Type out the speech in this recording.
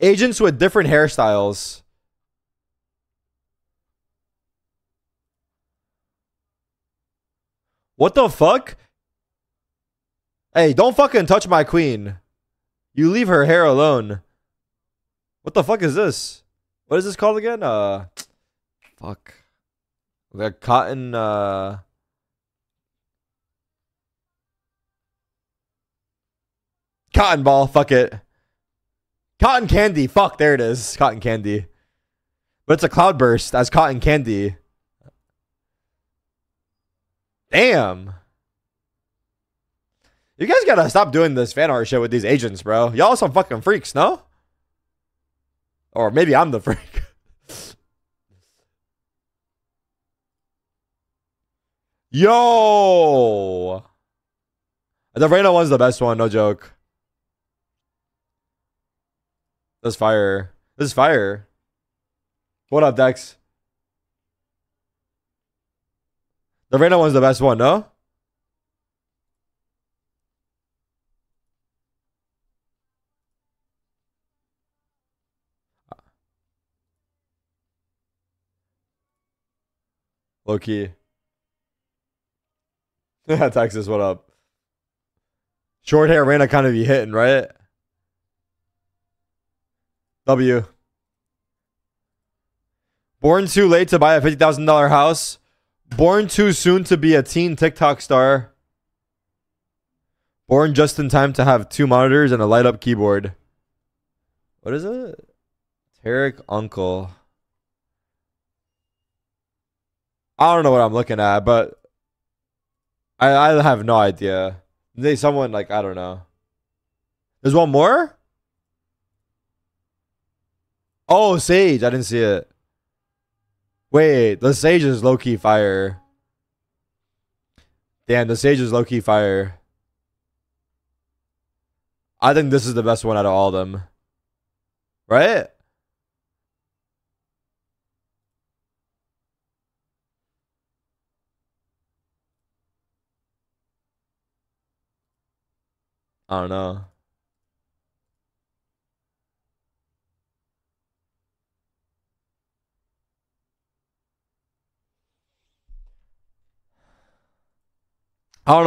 Agents with different hairstyles. What the fuck? Hey, don't fucking touch my queen. You leave her hair alone. What the fuck is this? What is this called again? Uh, fuck. The cotton. Uh, cotton ball. Fuck it. Cotton candy. Fuck. There it is. Cotton candy. But it's a cloudburst as cotton candy. Damn. You guys gotta stop doing this fan art shit with these agents, bro. Y'all some fucking freaks, no? Or maybe I'm the freak. Yo! The Reyna one's the best one, no joke. This fire. This is fire. What up, Dex? The Reyna one's the best one, no? Low key. Texas, what up? Short hair Reyna kind of be hitting, right? W. Born too late to buy a $50,000 house. Born too soon to be a teen TikTok star. Born just in time to have two monitors and a light up keyboard. What is it? Tarik Uncle. I don't know what I'm looking at, but I I have no idea. They someone like I don't know. There's one more. Oh, Sage! I didn't see it. Wait, the Sage is low key fire. Damn, the Sage is low key fire. I think this is the best one out of all of them. Right? I don't know. I don't know.